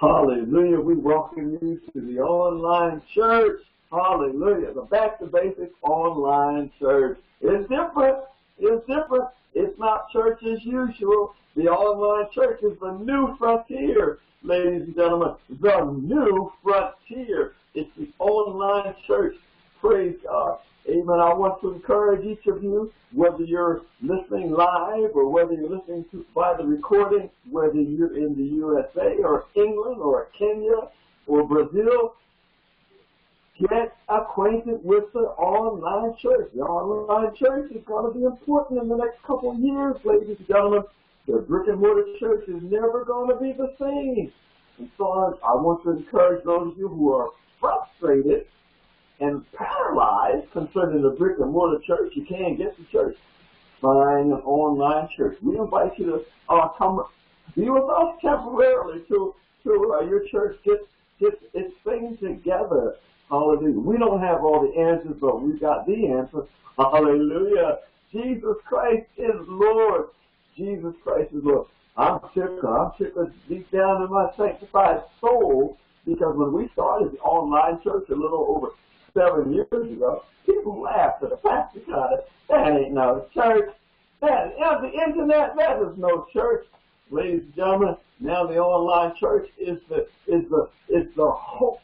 Hallelujah. We welcome you to the online church. Hallelujah. The Back to Basics online church. It's different. It's different. It's not church as usual. The online church is the new frontier, ladies and gentlemen. The new frontier. It's the online church. Praise God. Amen. I want to encourage each of you, whether you're listening live or whether you're listening to by the recording, whether you're in the USA or England or Kenya or Brazil, get acquainted with the online church. The online church is going to be important in the next couple of years, ladies and gentlemen. The brick and mortar church is never going to be the same. And so I want to encourage those of you who are frustrated and paralyzed concerning the brick and mortar church. You can't get to church. Find an online church. We invite you to uh, come be with us temporarily till till uh, your church gets gets its things together. Hallelujah. We don't have all the answers, but we've got the answer. Hallelujah. Jesus Christ is Lord. Jesus Christ is Lord. I'm tickled. I'm tickled deep down in my sanctified soul because when we started the online church a little over seven years ago, people laughed at the pastor kind of, that ain't no church. That, the internet, that is no church. Ladies and gentlemen, now the online church is the, is the, is the hope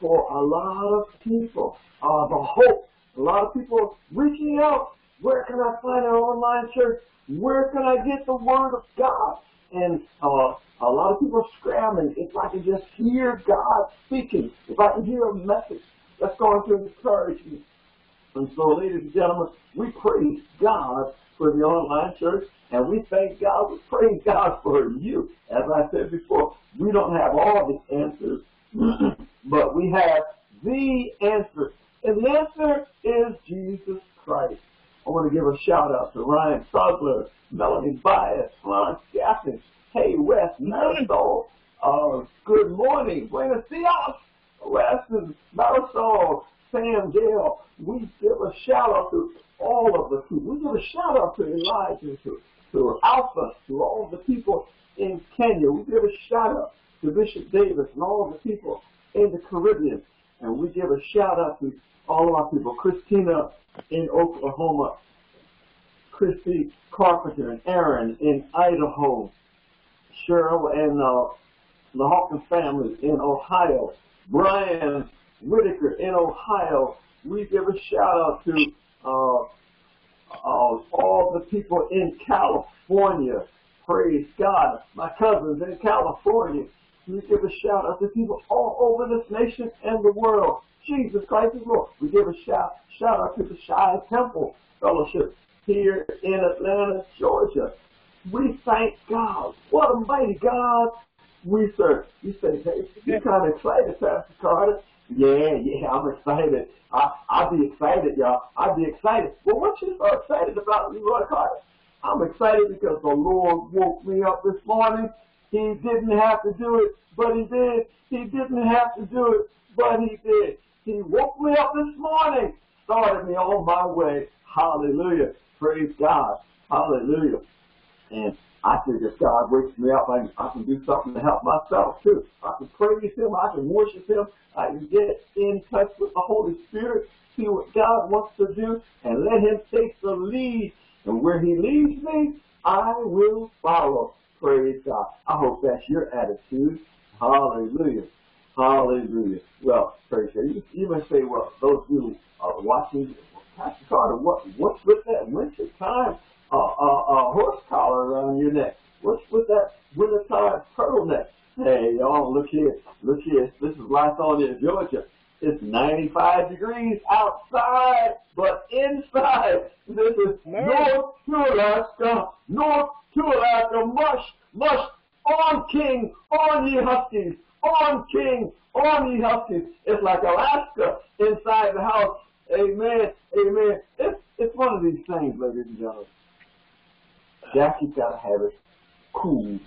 for a lot of people. Uh, the hope. A lot of people reaching out. Where can I find an online church? Where can I get the word of God? And uh, a lot of people are scrambling. If I can just hear God speaking, if I can hear a message, that's going to encourage you. And so, ladies and gentlemen, we praise God for the online church, and we thank God, we praise God for you. As I said before, we don't have all the answers, but we have the answer. And the answer is Jesus Christ. I want to give a shout out to Ryan Sugler, Melanie Bias, Florence Gaffney, Hey West, Marisol, uh, good morning, buenos dias, Wes and Marisol, Sam Gale. We give a shout out to all of the people. We give a shout out to to, Alpha, to all the people in Kenya. We give a shout out to Bishop Davis and all the people in the Caribbean. And we give a shout out to all of our people. Christina in Oklahoma, Christy Carpenter and Aaron in Idaho, Cheryl and uh, the Hawkins family in Ohio, Brian Whitaker in Ohio. We give a shout out to uh, uh, all the people in California. Praise God. My cousins in California. We give a shout out to people all over this nation and the world. Jesus Christ is Lord. We give a shout, shout out to the Shy Temple Fellowship here in Atlanta, Georgia. We thank God. What a mighty God we serve. You say, hey, you're kind of excited, Pastor Carter. Yeah, yeah, I'm excited. I, I'd be excited, y'all. I'll be excited. Well, what you so excited about, Leroy Carter? I'm excited because the Lord woke me up this morning. He didn't have to do it, but he did. He didn't have to do it, but he did. He woke me up this morning, started me on my way. Hallelujah. Praise God. Hallelujah. And I think if God wakes me up, I, I can do something to help myself too. I can praise Him. I can worship Him. I can get in touch with the Holy Spirit, see what God wants to do, and let Him take the lead. And where He leads me, I will follow. Praise God. I hope that's your attitude. Hallelujah. Hallelujah. Well, praise God. You, you may say, well, those who are watching, Pastor Carter, what, what's with that winter time uh, uh, uh, horse collar around your neck? What's with that wintertime turtleneck? Hey, y'all, look here. Look here. This is Lithonia, Georgia. It's 95 degrees outside, but inside, this is North to Alaska, North to Alaska, mush, mush, on King, on ye Huskies, on King, on ye Huskies. It's like Alaska inside the house. Amen, amen. It's, it's one of these things, ladies and gentlemen. Jackie's got to have it cool.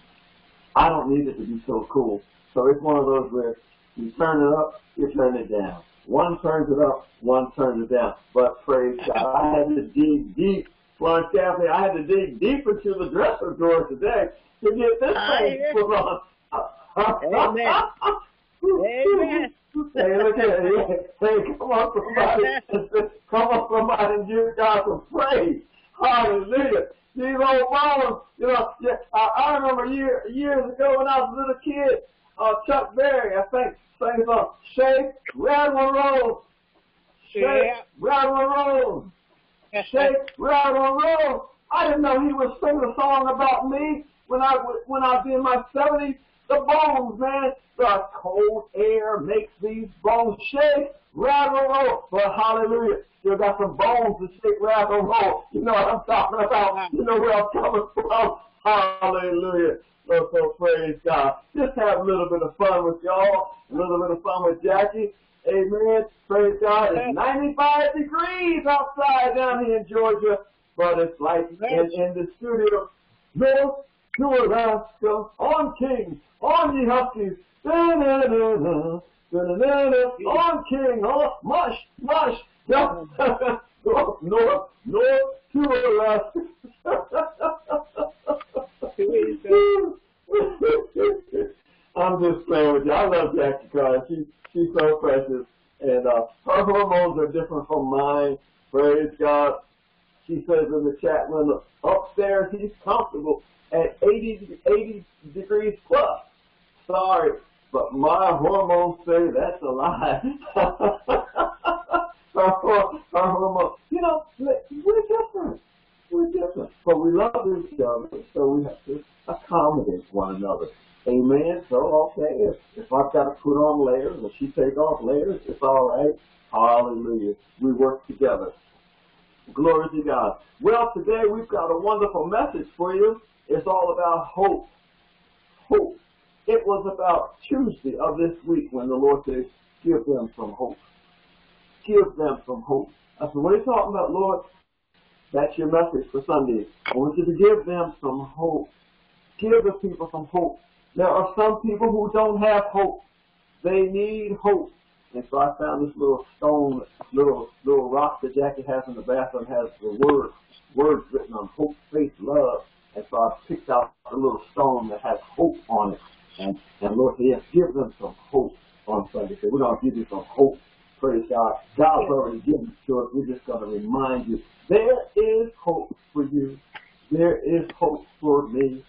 I don't need it to be so cool. So it's one of those where you turn it up, you turn it down. One turns it up, one turns it down. But praise God, I had to dig deep. Florence Cafe, I had to dig deep into the dresser drawer today to get this thing put on. Amen. Amen. Hey, look at it. Hey, come on, somebody. come on, somebody, and give God some praise. Hallelujah. These old bones, you know, yeah, I, I remember year, years ago when I was a little kid, uh, Chuck Berry, I think, sang a Shake, rattle, and roll. Shake, Yeah. rattle, and roll. Shake, rattle, and roll. I didn't know he was singing a song about me when I when I was in my seventies. The bones, man, the cold air makes these bones shake, rattle, roll. Well, hallelujah, you got some bones to shake, rattle, roll. You know what I'm talking about? You know where I'm coming from? Hallelujah. So, so praise God. Just have a little bit of fun with y'all, a little bit of fun with Jackie. Amen. Praise God. It's 95 degrees outside down here in Georgia, but it's like in, in the studio. North to Alaska, on King, on the Huskies. Da-na-na-na, da-na-na-na, King, on mush, mush. North, north, north, north to Alaska. I'm just playing with you. I love Jackie Carr. She, she's so precious. And uh, her hormones are different from mine. Praise God. She says in the chat window, upstairs he's comfortable at 80, 80 degrees plus. Sorry, but my hormones say that's a lie. hor- hormones, you know, we're different. We're different. But we love each other, so we have to accommodate one another. Amen. So okay, if, if I've got to put on layers and she take off layers, it's all right. Hallelujah. We work together. Glory to God. Well, today we've got a wonderful message for you. It's all about hope. Hope. It was about Tuesday of this week when the Lord said, give them some hope. Give them some hope. I said, what are you talking about, Lord? That's your message for Sunday. I want you to give them some hope. Give the people some hope. There are some people who don't have hope. They need hope. And so I found this little stone, little little rock that Jackie has in the bathroom has the word words written on hope, faith, love. And so I picked out a little stone that has hope on it. And and Lord yes, give them some hope on Sunday. So we're gonna give you some hope. Praise God. God's already given it to us. We're just gonna remind you. There is hope for you. There is hope for me.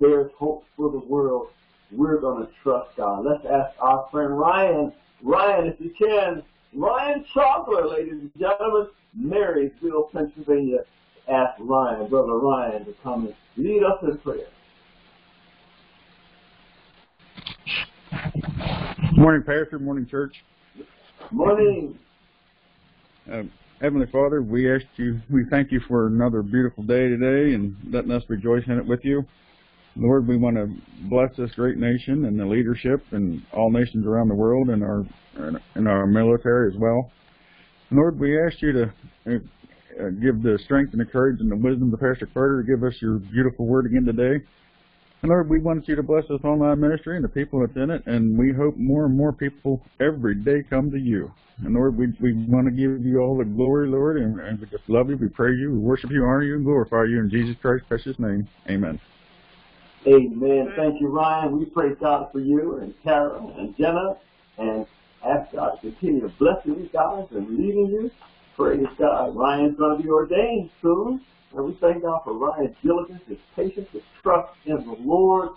There's hope for the world. We're going to trust God. Let's ask our friend Ryan. Ryan, if you can. Ryan Chalkler, ladies and gentlemen, Marysville, Pennsylvania. Ask Ryan, Brother Ryan, to come and lead us in prayer. Morning, Pastor. Morning, church. Morning. Uh, Heavenly Father, we ask you, we thank you for another beautiful day today and letting us rejoice in it with you. Lord, we want to bless this great nation and the leadership and all nations around the world and our and our military as well. Lord, we ask you to uh, uh, give the strength and the courage and the wisdom to Pastor Carter to give us your beautiful word again today. Lord, we want you to bless this online ministry and the people that's in it, and we hope more and more people every day come to you. And Lord, we we want to give you all the glory, Lord, and, and we just love you, we praise you, we worship you, honor you, and glorify you in Jesus Christ's precious name. Amen. Amen. Thank you, Ryan. We praise God for you and Carol and Jenna and ask God to continue to bless you guys and leading you. Praise God. Ryan's going to be ordained soon. And we thank God for Ryan's diligence, his patience, his trust in the Lord.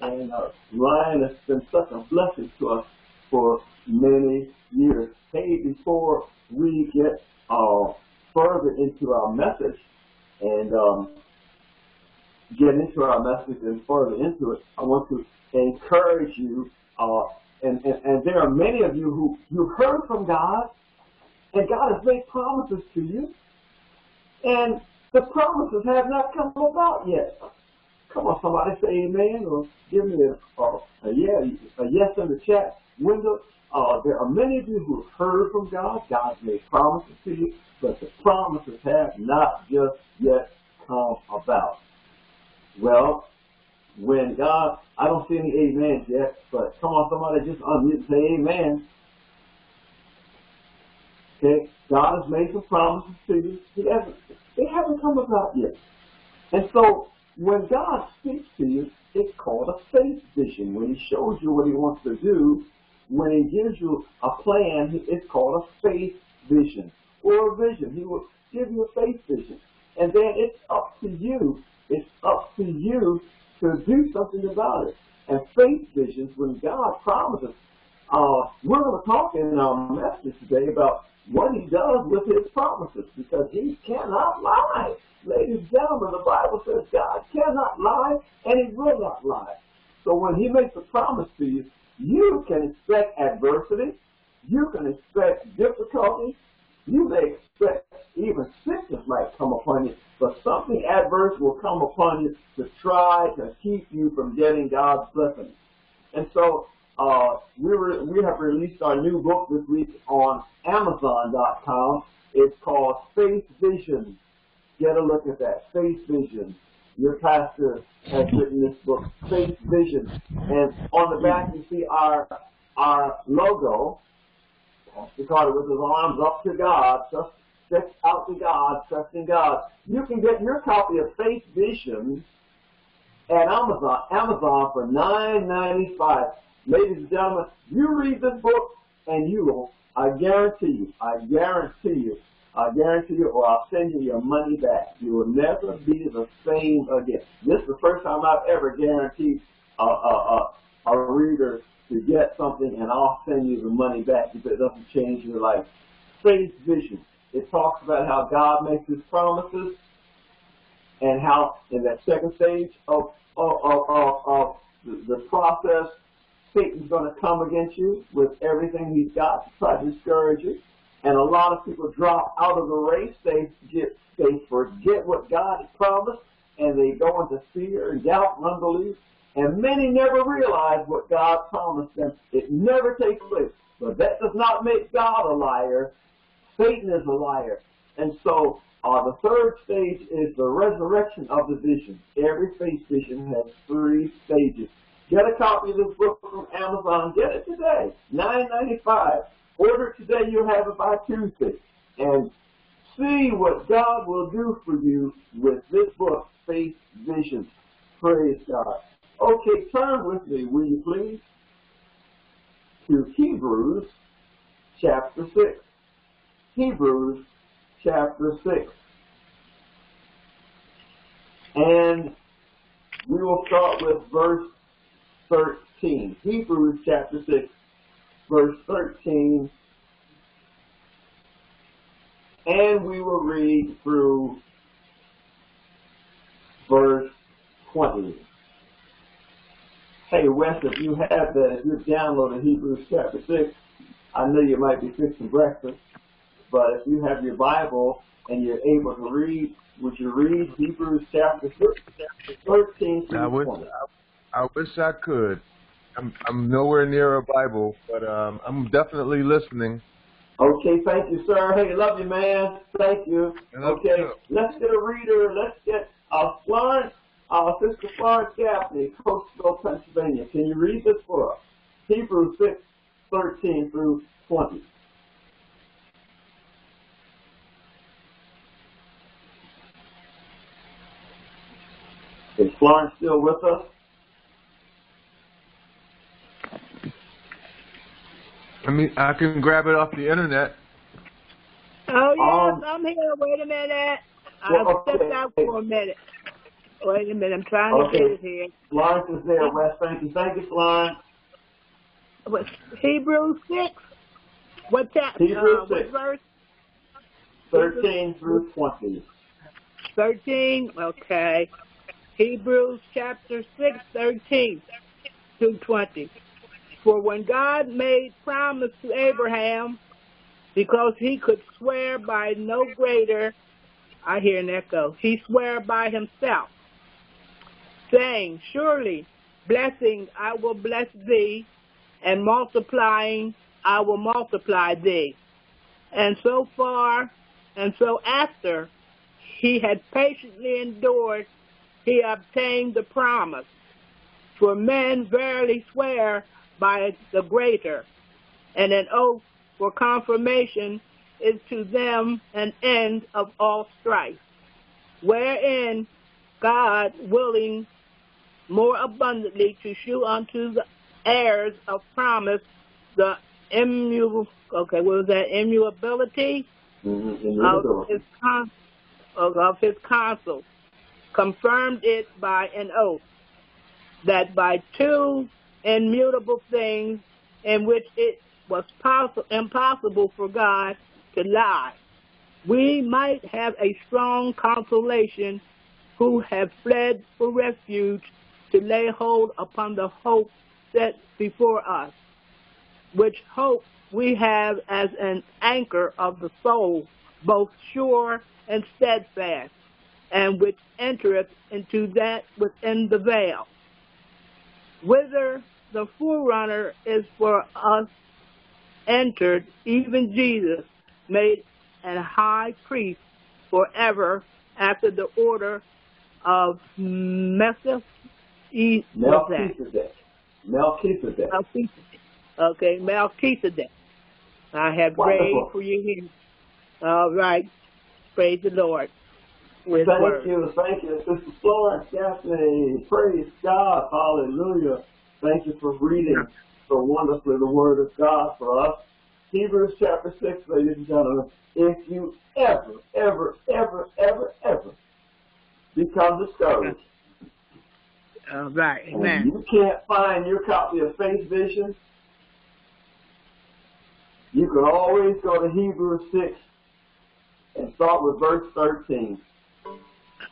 And uh, Ryan has been such a blessing to us for many years. Hey, before we get uh, further into our message and um, get into our message and further into it, I want to encourage you. Uh, and, and, and there are many of you who you heard from God, and God has made promises to you, and the promises have not come about yet. Come on, somebody say amen or give me a, a, a, yeah, a yes in the chat window. Uh, there are many of you who have heard from God. God made promises to you, but the promises have not just yet come about. Well, when God, I don't see any amens yet, but come on, somebody just unmute and say amen. Okay, God has made some promises to you. He hasn't, they haven't come about yet. And so when God speaks to you, it's called a faith vision. When He shows you what He wants to do, when He gives you a plan, it's called a faith vision or a vision. He will give you a faith vision. And then it's up to you. It's up to you to do something about it. And faith visions, when God promises, uh, we're going to talk in our message today about what he does with his promises because he cannot lie. Ladies and gentlemen, the Bible says God cannot lie and he will not lie. So when he makes a promise to you, you can expect adversity. You can expect difficulty. You may expect even sickness might come upon you, but something adverse will come upon you to try to keep you from getting God's blessing. And so uh, we, were, we have released our new book this week on Amazon.com. It's called Faith Vision. Get a look at that. Faith Vision. Your pastor has written this book, Faith Vision. And on the back you see our our logo. Pastor Carter with his arms up to God, just stretched out to God, trusting God. You can get your copy of Faith Vision at Amazon, Amazon for nine ninety five. Ladies and gentlemen, you read this book and you will, I guarantee you, I guarantee you, I guarantee you, or I'll send you your money back. You will never be the same again. This is the first time I've ever guaranteed a, a, a, a reader to get something and I'll send you the money back if it doesn't change your life. Faith vision. It talks about how God makes his promises and how in that second stage of, of, of, of, of the, the process, Satan's going to come against you with everything he's got to try to discourage you. And a lot of people drop out of the race. They get, they forget what God has promised, and they go into fear and doubt and unbelief. And many never realize what God promised them. It never takes place. But that does not make God a liar. Satan is a liar. And so uh, the third stage is the resurrection of the vision. Every faith vision has three stages. Get a copy of this book from Amazon. Get it today. Nine ninety five. Order today. You'll have it by Tuesday. And see what God will do for you with this book, Faith Vision. Praise God. Okay, turn with me, will you please, to Hebrews chapter 6. Hebrews chapter 6. And we will start with verse 13. Hebrews chapter 6, verse 13. And we will read through verse 20. Hey, Wes, if you have that, if you've downloaded Hebrews chapter 6, I know you might be fixing breakfast, but if you have your Bible and you're able to read, would you read Hebrews chapter 6, 13 through 20? I wish I could. I'm I'm nowhere near a Bible, but um, I'm definitely listening. Okay, thank you, sir. Hey, love you, man. Thank you. Okay, you. let's get a reader. Let's get uh, Florence, uh, Sister Florence Gaffney, Coatesville, Pennsylvania. Can you read this for us? Hebrews 6, 13 through 20. Is Florence still with us? I mean, I can grab it off the internet. Oh yes, Um, I'm here. Wait a minute. Well, I stepped okay. out for a minute. Wait a minute. I'm trying to get it here. Florence is there, Wes. Thank you. Thank you, Florence. What, Hebrews six. What chapter? Hebrews uh, 6. verse? 13 through 20. Thirteen. Okay. Hebrews chapter six, thirteen through twenty. For when God made promise to Abraham, because he could swear by no greater, I hear an echo, he swore by himself, saying, Surely blessing I will bless thee, and multiplying I will multiply thee. And so far, and so after he had patiently endured, he obtained the promise. For men verily swear by the greater, and an oath for confirmation is to them an end of all strife, wherein God willing more abundantly to shew unto the heirs of promise the immutable, okay, what was that, immutability Mm-hmm. of his, con- of, of his counsel, confirmed it by an oath, that by two immutable things in which it was poss- impossible for God to lie, we might have a strong consolation who have fled for refuge to lay hold upon the hope set before us, which hope we have as an anchor of the soul, both sure and steadfast, and which entereth into that within the veil, whither the forerunner is for us entered, even Jesus, made an high priest forever after the order of Melchizedek. Melchizedek. Melchizedek. Melchizedek. Okay, Melchizedek. I have Wonderful. prayed for you here. All right. Praise the Lord. With Thank word. you, thank you, Sister Florence Gaffney. Praise God, hallelujah. Thank you for reading so wonderfully the Word of God for us. Hebrews chapter 6, ladies and gentlemen, if you ever, ever, ever, ever, ever become discouraged, All right. and Amen. you can't find your copy of Faith Vision, you can always go to Hebrews 6 and start with verse 13.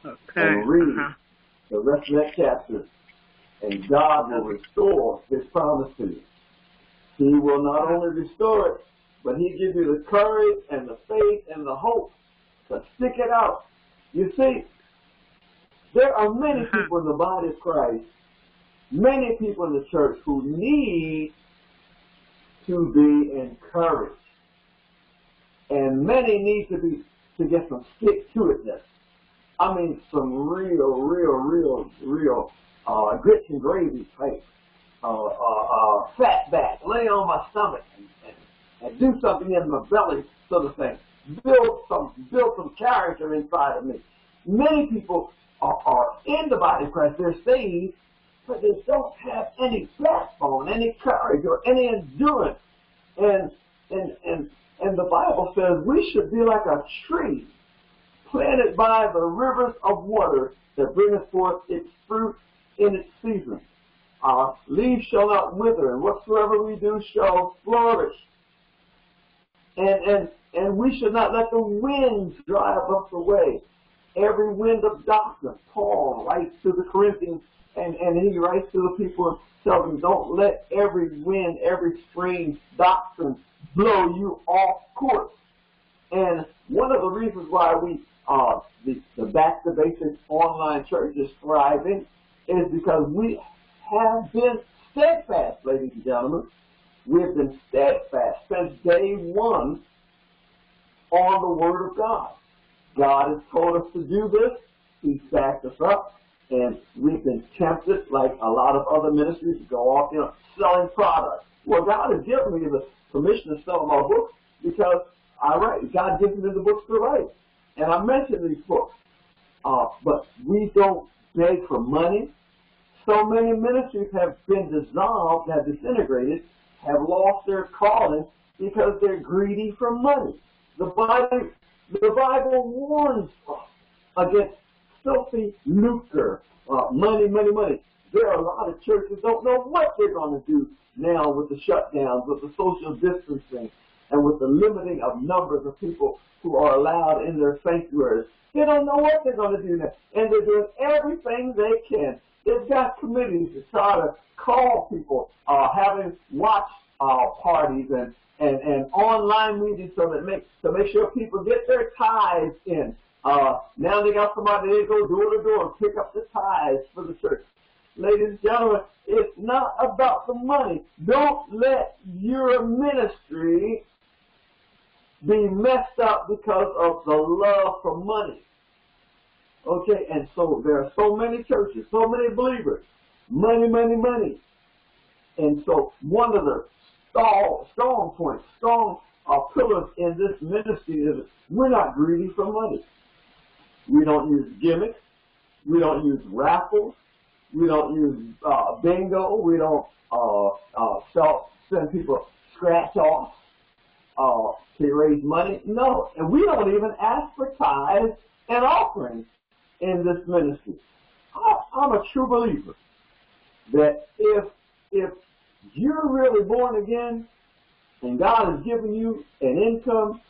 Okay. and read. Uh-huh. the rest of that chapter, and God will restore His promise to you. He will not only restore it, but He gives you the courage and the faith and the hope to stick it out. You see, there are many Uh-huh. people in the body of Christ, many people in the church who need to be encouraged, and many need to be to get some stick to itness. I mean, some real, real, real, real uh, grits and gravy type, uh, uh, uh, fat back, lay on my stomach and, and, and do something in my belly, sort of thing. Build some, build some character inside of me. Many people are, are in the body of Christ. They're saved, but they don't have any backbone, any courage, or any endurance. And and and and the Bible says we should be like a tree planted by the rivers of water that bringeth forth its fruit in its season. Our leaves shall not wither, and whatsoever we do shall flourish. And and and we should not let the winds drive us away. Every wind of doctrine, Paul writes to the Corinthians, and, and he writes to the people and tells them, don't let every wind, every strange doctrine blow you off course. And one of the reasons why we uh, the, the Back to Basics online church is thriving is because we have been steadfast, ladies and gentlemen. We have been steadfast since day one on the Word of God. God has told us to do this. He's backed us up. And we've been tempted, like a lot of other ministries, to go off, you know, selling products. Well, God has given me the permission to sell my books because I write. God gives me the books to write. And I mentioned these books. Uh, but we don't beg for money. So many ministries have been dissolved, have disintegrated, have lost their calling because they're greedy for money. The Bible, the Bible warns us against filthy lucre, uh, money, money, money. There are a lot of churches don't know what they're going to do now with the shutdowns, with the social distancing, and with the limiting of numbers of people who are allowed in their sanctuaries. They don't know what they're going to do now, and they're doing everything they can. They've got committees to try to call people, uh, having watch uh, parties and, and, and online meetings so that make to make sure people get their tithes in. Uh, now they got somebody they go door to door and pick up the tithes for the church. Ladies and gentlemen, it's not about the money. Don't let your ministry be messed up because of the love for money. Okay, and so there are so many churches, so many believers, money, money, money. And so one of the strong, strong points, strong uh, pillars in this ministry is we're not greedy for money. We don't use gimmicks. We don't use raffles. We don't use uh, bingo. We don't uh, uh, sell, send people scratch offs uh, to raise money. No, and we don't even ask for tithes and offerings in this ministry. I, I'm a true believer that if if you're really born again and God has given you an income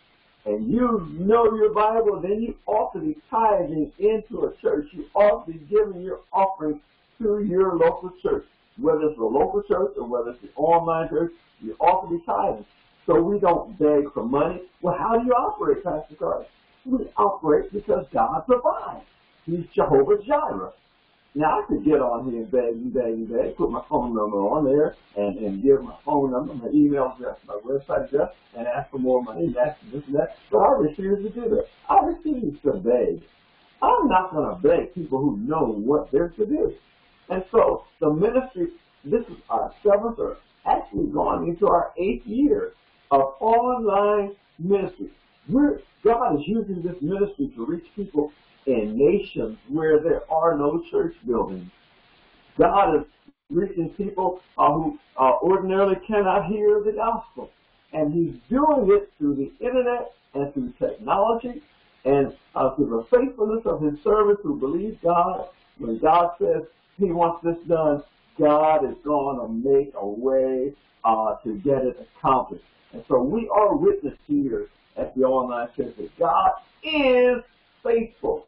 and you know your Bible, then you ought to be tithing into a church. You ought to be giving your offering to your local church. Whether it's a local church or whether it's an online church, you ought to be tithing. So we don't beg for money. Well, how do you operate, Pastor Carter? We operate because God provides. He's Jehovah Jireh. Now I could get on here and beg and beg and beg, put my phone number on there and, and give my phone number, my email address, my website address, and ask for more money, ask for this and that. But I refuse to do that. I refuse to beg. I'm not going to beg people who know what they're to do. And so the ministry, this is our seventh or actually going into our eighth year of online ministry. We're, God is using this ministry to reach people in nations where there are no church buildings. God is reaching people uh, who uh, ordinarily cannot hear the gospel. And He's doing it through the internet and through technology and uh, through the faithfulness of His servants who believe God. When God says He wants this done, God is going to make a way uh, to get it accomplished. And so we are witness here at the online church that God is faithful.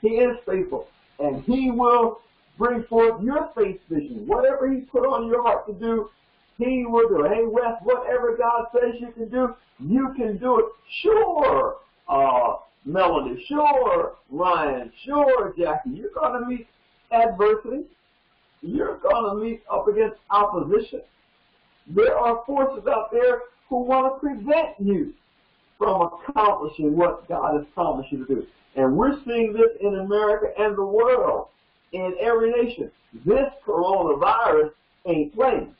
He is faithful. And He will bring forth your faith vision. Whatever He put on your heart to do, He will do. Hey, Wes, whatever God says you can do, you can do it. Sure, uh, Melody. Sure, Ryan. Sure, Jackie. You're going to meet adversity. You're going to meet up against opposition. There are forces out there who want to prevent you from accomplishing what God has promised you to do. And we're seeing this in America and the world, in every nation. This coronavirus ain't playing.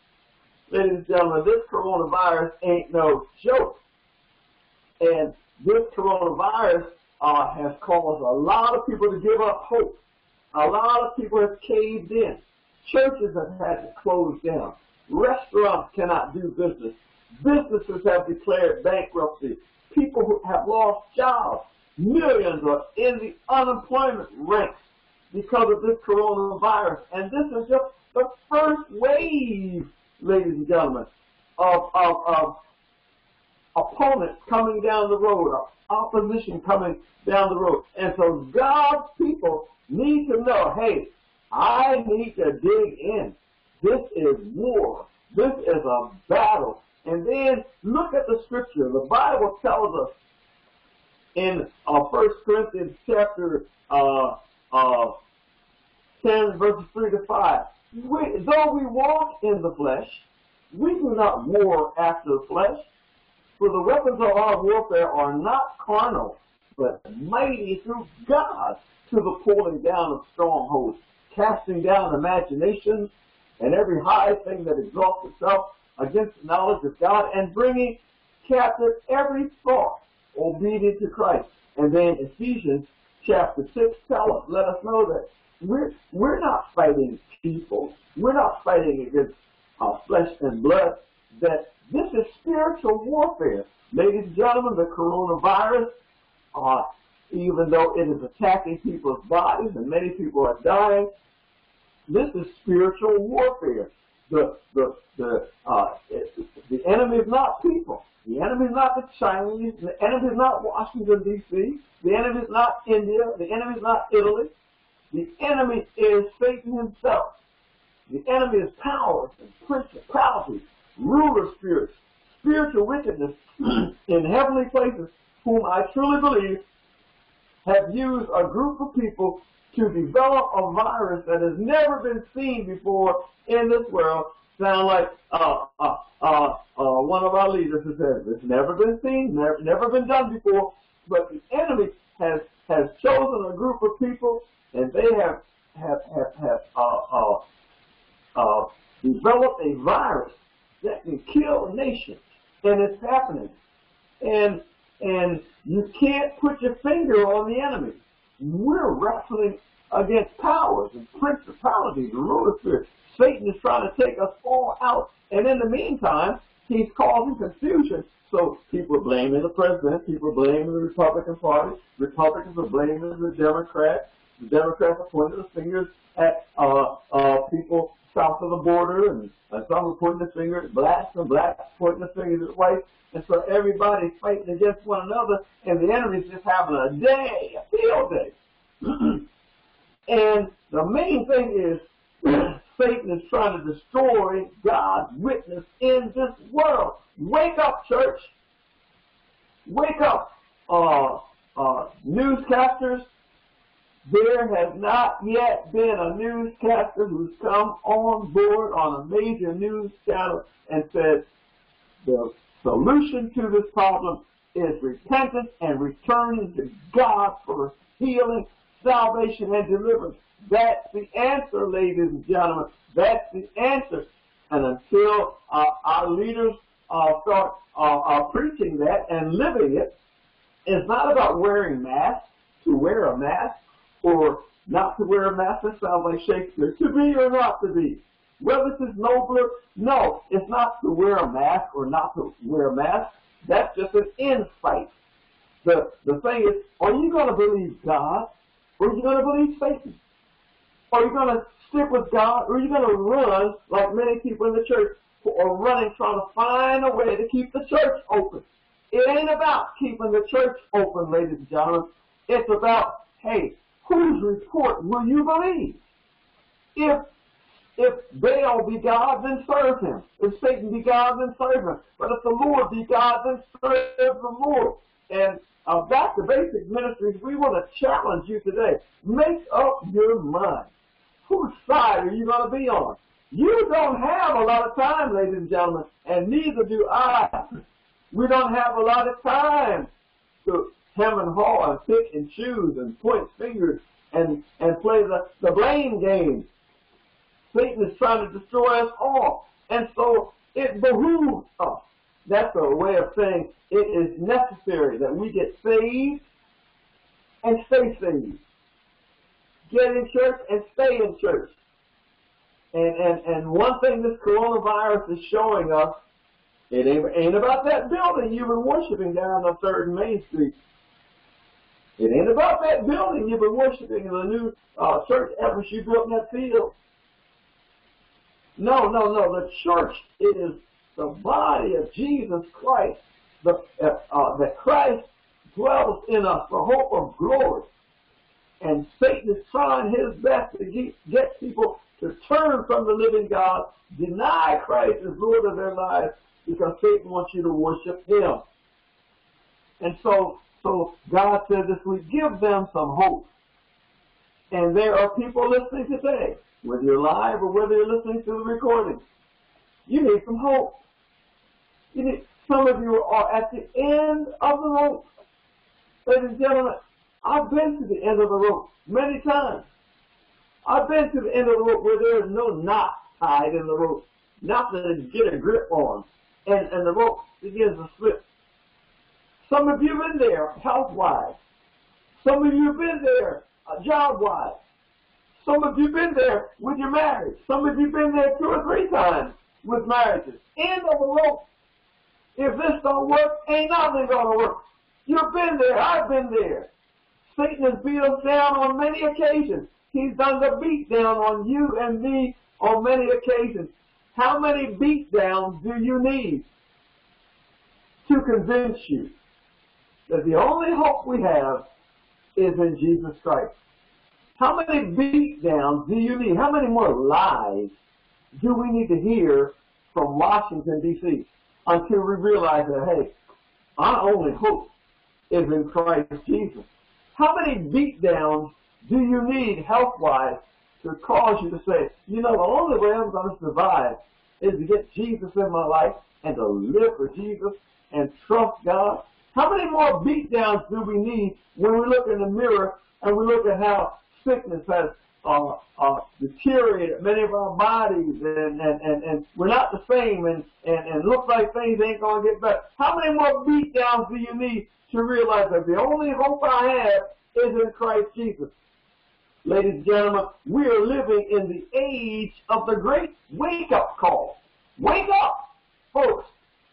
Ladies and gentlemen, this coronavirus ain't no joke. And this coronavirus uh, has caused a lot of people to give up hope. A lot of people have caved in. Churches have had to close down. Restaurants cannot do business. Businesses have declared bankruptcy. People have lost jobs. Millions are in the unemployment ranks because of this coronavirus. And this is just the first wave, ladies and gentlemen, of, of, of opponents coming down the road, of opposition coming down the road. And so God's people need to know, hey, I need to dig in. This is war. This is a battle. And then look at the scripture. The Bible tells us in uh, 1 Corinthians chapter uh, uh, 10, verses 3 to 5. We, though we walk in the flesh, we do not war after the flesh. For the weapons of our warfare are not carnal, but mighty through God to the pulling down of strongholds, casting down imaginations and every high thing that exalts itself against the knowledge of God, and bringing captive every thought obedient to Christ. And then Ephesians chapter 6 tell us, let us know that we're, we're not fighting people. We're not fighting against uh, flesh and blood. That this is spiritual warfare. Ladies and gentlemen, the coronavirus, uh, even though it is attacking people's bodies and many people are dying, this is spiritual warfare. The, the, the, uh, the enemy is not people. The enemy is not the Chinese. The enemy is not Washington, D.C. The enemy is not India. The enemy is not Italy. The enemy is Satan himself. The enemy is powers and principalities, ruler spirits, spiritual wickedness in heavenly places, whom I truly believe have used a group of people to develop a virus that has never been seen before in this world. Sound like uh, uh, uh, uh, one of our leaders has said, it's never been seen, never, never been done before, but the enemy has, has chosen a group of people and they have, have, have, have uh, uh, uh, developed a virus that can kill a nation. And it's happening. And, and you can't put your finger on the enemy. We're wrestling against powers and principalities and ruler spirits. Satan is trying to take us all out. And in the meantime, he's causing confusion. So people are blaming the president, people are blaming the Republican Party, Republicans are blaming the Democrats, the Democrats are pointing the fingers at uh, uh, people south of the border, and, some are pointing the finger at blacks, and blacks pointing the fingers at whites. And so everybody's fighting against one another, and the enemy's just having a day, a field day. and the main thing is Satan is trying to destroy God's witness in this world. Wake up, church. Wake up, uh, uh, newscasters. There has not yet been a newscaster who's come on board on a major news channel and said the solution to this problem is repentance and returning to God for healing, salvation, and deliverance. That's the answer, ladies and gentlemen. That's the answer. And until uh, our leaders uh, start uh, uh, preaching that and living it, it's not about wearing masks, to wear a mask, or not to wear a mask. That sounds like Shakespeare. To be or not to be. Whether is nobler, no, it's not to wear a mask or not to wear a mask. That's just an insight. The, the thing is, are you going to believe God or are you going to believe Satan? Are you going to stick with God or are you going to run like many people in the church who are running trying to find a way to keep the church open? It ain't about keeping the church open, ladies and gentlemen. It's about, hey, whose report will you believe? If if Baal be God, then serve him. If Satan be God, then serve him. But if the Lord be God, then serve the Lord. And uh, back to basic ministries, we want to challenge you today. Make up your mind. Whose side are you going to be on? You don't have a lot of time, ladies and gentlemen, and neither do I. We don't have a lot of time to hem and haw and pick and choose and point fingers and, and play the, the blame game. Satan is trying to destroy us all. And so it behooves us. That's a way of saying it is necessary that we get saved and stay saved. Get in church and stay in church. And, and, and one thing this coronavirus is showing us, it ain't, ain't about that building you've been worshiping down on 3rd Main Street. It ain't about that building you've been worshiping in the new uh, church ever you built in that field. No, no, no. The church is the body of Jesus Christ. The, uh, uh, that Christ dwells in us, the hope of glory. And Satan is trying his best to get, get people to turn from the living God, deny Christ as Lord of their lives, because Satan wants you to worship him. And so, so God says if we give them some hope, and there are people listening today whether you're live or whether you're listening to the recording. You need some hope. You need, some of you are at the end of the rope. Ladies and gentlemen, I've been to the end of the rope many times. I've been to the end of the rope where there is no knot tied in the rope, nothing to get a grip on, and, and the rope begins to slip. Some of you have been there health-wise. Some of you have been there uh, job-wise. Some of you have been there with your marriage. Some of you have been there two or three times with marriages. End of the rope. If this don't work, ain't nothing gonna work. You've been there. I've been there. Satan has beat us down on many occasions. He's done the beat down on you and me on many occasions. How many beat downs do you need to convince you that the only hope we have is in Jesus Christ? How many beat downs do you need? How many more lies do we need to hear from Washington, D.C. until we realize that, hey, our only hope is in Christ Jesus? How many beat downs do you need health-wise to cause you to say, you know, the only way I'm going to survive is to get Jesus in my life and to live for Jesus and trust God? How many more beat downs do we need when we look in the mirror and we look at how sickness has uh, uh, deteriorated many of our bodies, and, and, and, and we're not the same, and, and, and look like things ain't going to get better. How many more beat downs do you need to realize that the only hope I have is in Christ Jesus? ladies and gentlemen, we are living in the age of the great wake-up call. Wake up, folks.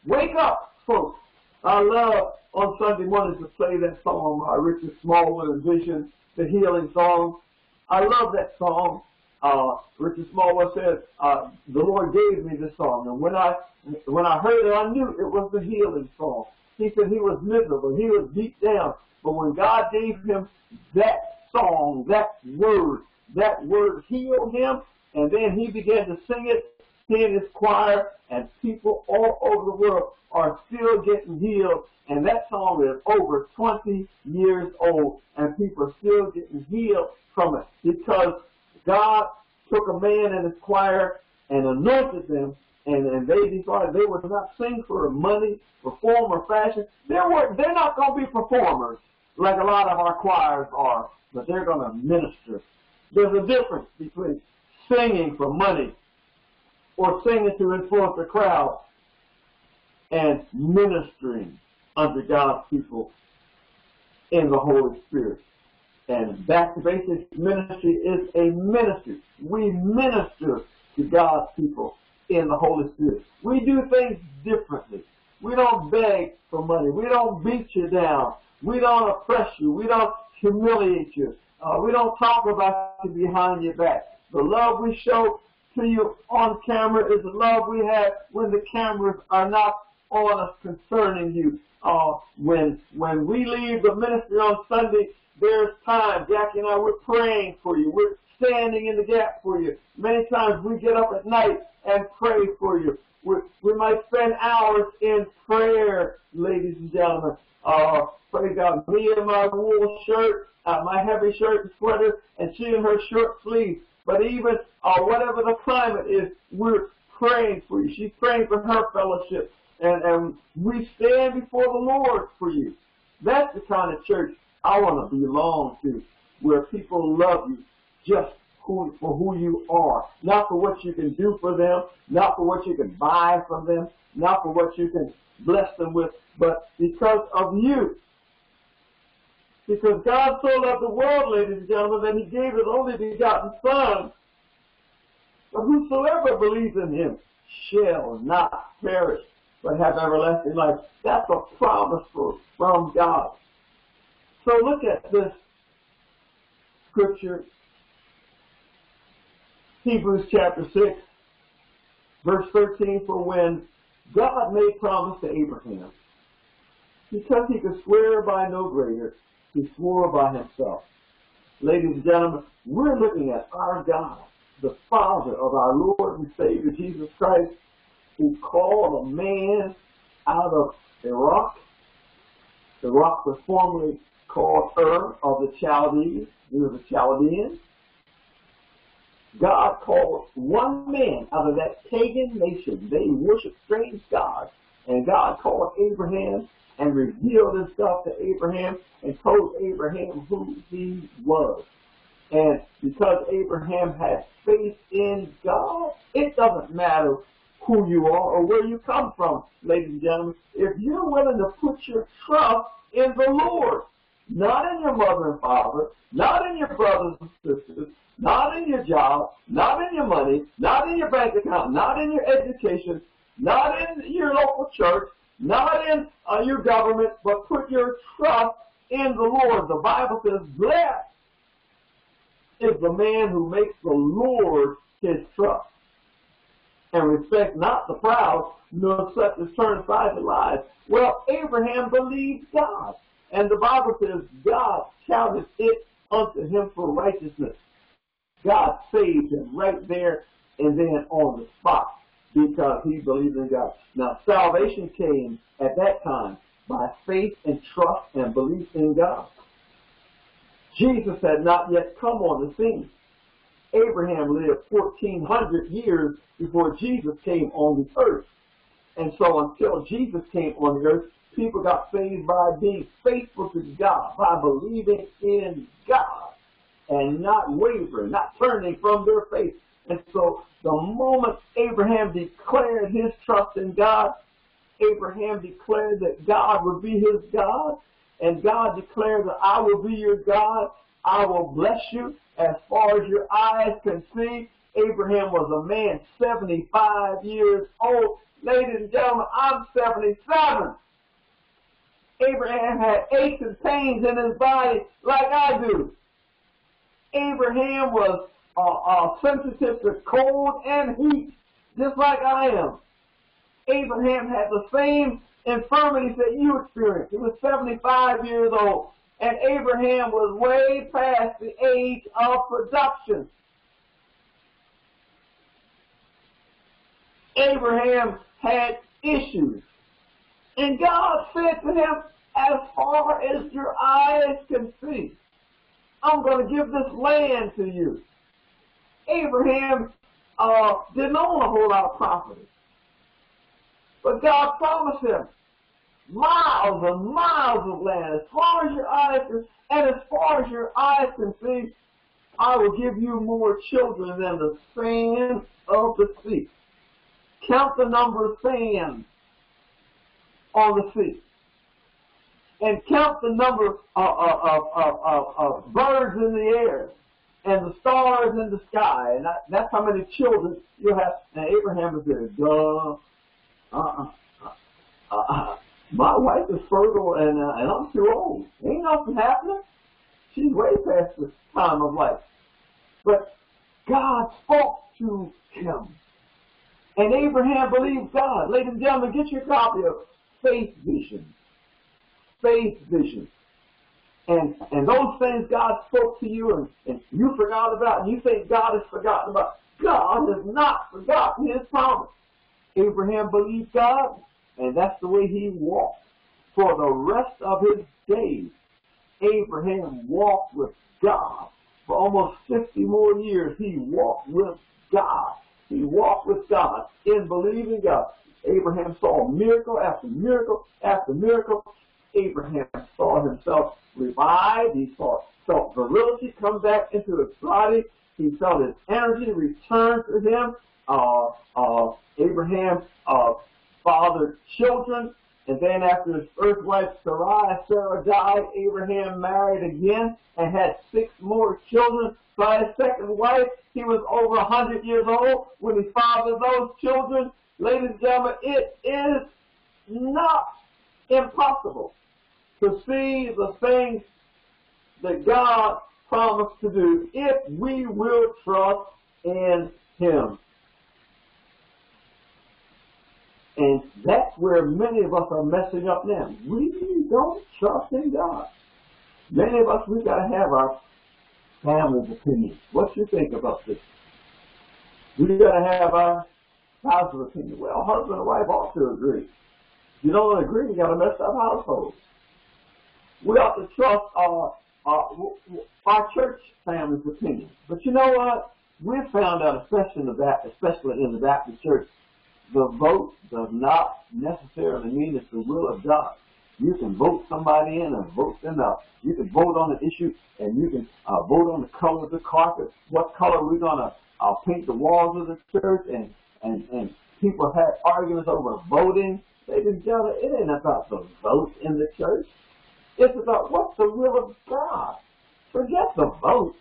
Wake up, folks. I love on Sunday mornings to play that song by Richard Smallwood Vision, the healing song. I love that song. Uh, Richard Smallwood said, uh, the Lord gave me this song. And when I, when I heard it, I knew it was the healing song. He said he was miserable. He was beat down. But when God gave him that song, that word, that word healed him, and then he began to sing it, and his choir, and people all over the world are still getting healed. And that song is over 20 years old, and people are still getting healed from it because God took a man and his choir and anointed them, and, and they decided they would not sing for money, for form, or fashion. They're, they're not going to be performers like a lot of our choirs are, but they're going to minister. There's a difference between singing for money or singing to influence the crowd and ministering unto God's people in the Holy Spirit. And back to basics ministry is a ministry. We minister to God's people in the Holy Spirit. We do things differently. We don't beg for money. We don't beat you down. We don't oppress you. We don't humiliate you. Uh, we don't talk about you behind your back. The love we show to you on camera is the love we have when the cameras are not on us concerning you. Uh, when when we leave the ministry on Sunday, there's time. Jackie and I, we're praying for you. We're standing in the gap for you. Many times we get up at night and pray for you. We, we might spend hours in prayer, ladies and gentlemen. Uh, praise God. Me in my wool shirt, uh, my heavy shirt and sweater, and she in her short sleeves. But even uh, whatever the climate is, we're praying for you. She's praying for her fellowship. And, and we stand before the Lord for you. That's the kind of church I want to belong to, where people love you just who, for who you are, not for what you can do for them, not for what you can buy from them, not for what you can bless them with, but because of you. Because God so loved the world, ladies and gentlemen, that he gave his only begotten Son. But whosoever believes in him shall not perish, but have everlasting life. That's a promise from God. So look at this scripture, Hebrews chapter 6, verse 13, for when God made promise to Abraham, because he could swear by no greater, he swore by himself. Ladies and gentlemen, we're looking at our God, the Father of our Lord and Savior Jesus Christ, who called a man out of Iraq. Iraq was formerly called Ur of the Chaldees. He was a Chaldean. God called one man out of that pagan nation. They worshiped strange gods. And God called Abraham and revealed himself to Abraham and told Abraham who he was. And because Abraham had faith in God, it doesn't matter who you are or where you come from, ladies and gentlemen. If you're willing to put your trust in the Lord, not in your mother and father, not in your brothers and sisters, not in your job, not in your money, not in your bank account, not in your education, not in your local church, not in uh, your government, but put your trust in the Lord. The Bible says, blessed is the man who makes the Lord his trust. And respect not the proud, nor such as turn aside to lies. Well, Abraham believed God. And the Bible says God counted it unto him for righteousness. God saved him right there and then on the spot because he believed in God. Now, salvation came at that time by faith and trust and belief in God. Jesus had not yet come on the scene. Abraham lived 1,400 years before Jesus came on the earth. And so until Jesus came on the earth, people got saved by being faithful to God, by believing in God and not wavering, not turning from their faith. And so the moment Abraham declared his trust in God, Abraham declared that God would be his God, and God declared that I will be your God, I will bless you, as far as your eyes can see. Abraham was a man 75 years old. Ladies and gentlemen, I'm 77. Abraham had aches and pains in his body like I do. Abraham was uh, sensitive to cold and heat, just like I am. Abraham had the same infirmities that you experienced. He was 75 years old, and Abraham was way past the age of production. Abraham had issues. And God said to him, as far as your eyes can see, I'm going to give this land to you. Abraham uh, didn't own a whole lot of property. But God promised him miles and miles of land, as far as your eyes can, and as far as your eyes can see, I will give you more children than the sand of the sea. Count the number of sands on the sea. And count the number of, of, of, of, birds in the air and the stars in the sky. And that, that's how many children you have. And Abraham is there. Duh. Uh-uh. Uh-uh. My wife is fertile and, uh, and I'm too old. Ain't nothing happening. She's way past the time of life. But God spoke to him. And Abraham believed God. Ladies and gentlemen, get your copy of Faith Vision. Faith Vision. And and those things God spoke to you and, and you forgot about and you think God has forgotten about. God has not forgotten his promise. Abraham believed God, and that's the way he walked. For the rest of his days, Abraham walked with God. For almost 50 more years, he walked with God. He walked with God in believing God. Abraham saw miracle after miracle after miracle. Abraham saw himself revived. He saw felt virility come back into his body. He felt his energy return to him. Uh, uh, Abraham uh, fathered children, and then after his first wife Sarai, Sarah died, Abraham married again and had six more children. By his second wife, he was over a hundred years old when he fathered those children. Ladies and gentlemen, it is not impossible to see the things that God promised to do if we will trust in Him. And that's where many of us are messing up now. We don't trust in God. Many of us, we've got to have our family's opinion. What you think about this? We've got to have our spouse's opinion. Well, husband and wife ought to agree. You don't agree, you got a messed up household. We ought to trust our, our, our church family's opinion. But you know what? We've found out, especially in the Baptist, especially in the Baptist church, the vote does not necessarily mean it's the will of God. You can vote somebody in and vote them out. You can vote on an issue and you can uh, vote on the color of the carpet. What color we're going to uh, paint the walls of the church and, and, and people have arguments over voting. Ladies and gentlemen, it ain't about the vote in the church. It's about what's the will of God. Forget the vote.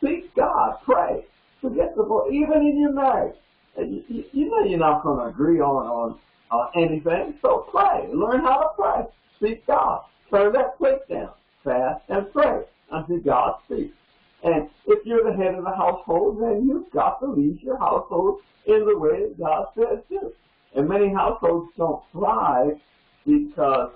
Seek God. Pray. Forget the vote. Even in your marriage. You, you know you're not going to agree on, on uh, anything, so pray. Learn how to pray. Seek God. Turn that plate down. Fast and pray until God speaks. And if you're the head of the household, then you've got to lead your household in the way that God says to. And many households don't thrive because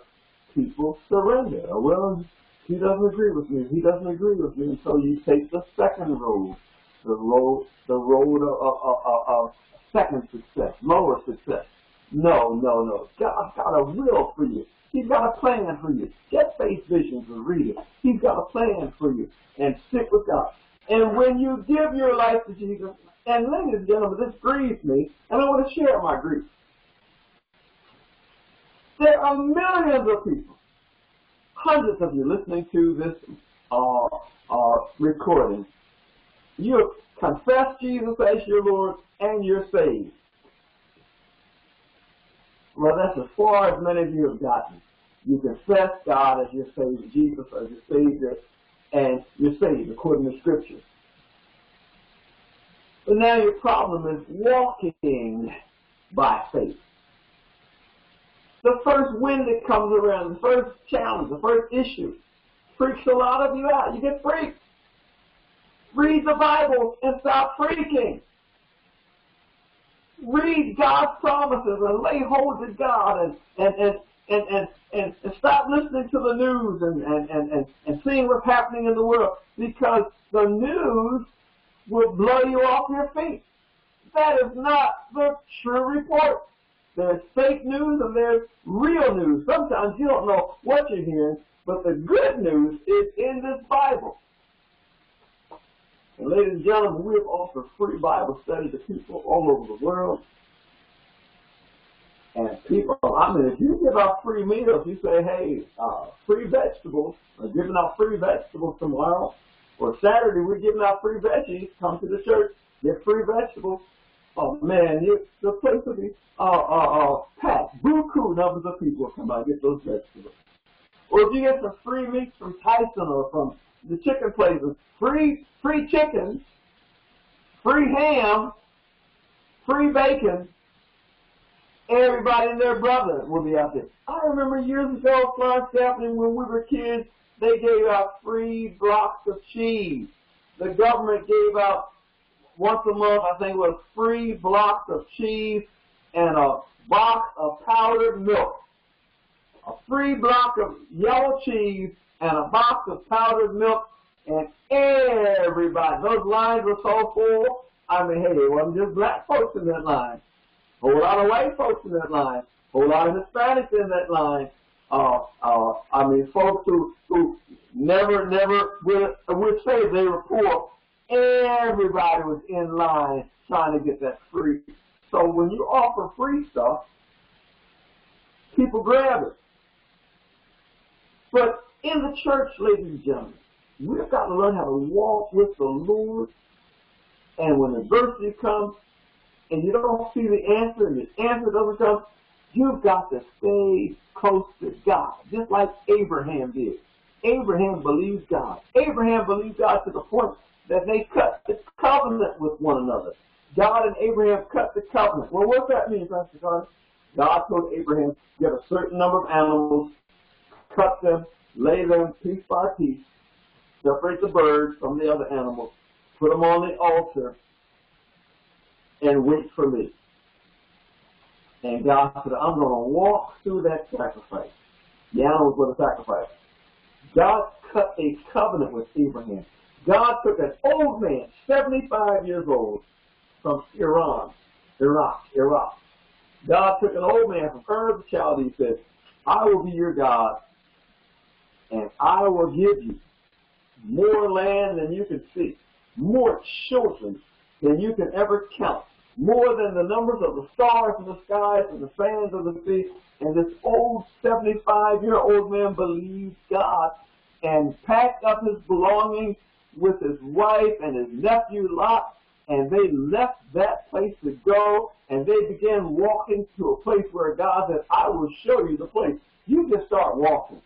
people surrender. Well, he doesn't agree with me. He doesn't agree with me. So you take the second road, the road, the road of, of, of, of second success, lower success. No, no, no. God's got a will for you. He's got a plan for you. Get faith visions and read it. He's got a plan for you. And stick with God. And when you give your life to Jesus, and ladies and gentlemen, this grieves me, and I want to share my grief. There are millions of people, hundreds of you listening to this uh, uh, recording. You confess Jesus as your Lord and you're saved. Well, that's as far as many of you have gotten. You confess God as your Savior, Jesus as your Savior, and you're saved according to Scripture. But now your problem is walking by faith. The first wind that comes around, the first challenge, the first issue, freaks a lot of you out. You get freaked. Read the Bible and stop freaking. Read God's promises and lay hold to God and, and, and, and, and, and, and stop listening to the news and, and, and, and, and seeing what's happening in the world because the news will blow you off your feet. That is not the true report. There's fake news and there's real news. Sometimes you don't know what you're hearing, but the good news is in this Bible. And ladies and gentlemen, we have offered free Bible study to people all over the world. And people, I mean, if you give out free meals, you say, hey, uh, free vegetables, we're giving out free vegetables tomorrow, or Saturday we're giving out free veggies, come to the church, get free vegetables. Oh man, you, the place will be uh, uh, uh, packed. Buku numbers of people come out and get those vegetables. Or if you get some free meat from Tyson or from the chicken places, free free chicken, free ham, free bacon, everybody and their brother will be out there. I remember years ago, Florence Gaffney, when we were kids, they gave out free blocks of cheese. The government gave out once a month, I think it was free blocks of cheese and a box of powdered milk. A free block of yellow cheese and a box of powdered milk and everybody, those lines were so full. I mean, hey, it wasn't just black folks in that line. A whole lot of white folks in that line. A whole lot of Hispanics in that line. Uh, uh, I mean, folks who, who never, never would, would say they were poor. Everybody was in line trying to get that free. So when you offer free stuff, people grab it. But in the church, ladies and gentlemen, we've got to learn how to walk with the Lord. And when adversity comes and you don't see the answer and the answer doesn't come, you've got to stay close to God, just like Abraham did. Abraham believed God. Abraham believed God to the point that they cut the covenant with one another. God and Abraham cut the covenant. Well, what does that mean, Pastor Carter? God told Abraham, get a certain number of animals, cut them, lay them piece by piece, separate the birds from the other animals, put them on the altar, and wait for me. And God said, I'm going to walk through that sacrifice. The animals were the sacrifice. God cut a covenant with Abraham. God took an old man, 75 years old, from Iran, Iraq, Iraq. God took an old man from Ur of the Chaldees, said, I will be your God, and I will give you more land than you can see, more children than you can ever count, more than the numbers of the stars in the skies and the sands of the sea. And this old 75-year-old man believed God and packed up his belongings with his wife and his nephew Lot, and they left that place to go, and they began walking to a place where God said, I will show you the place. You just start walking.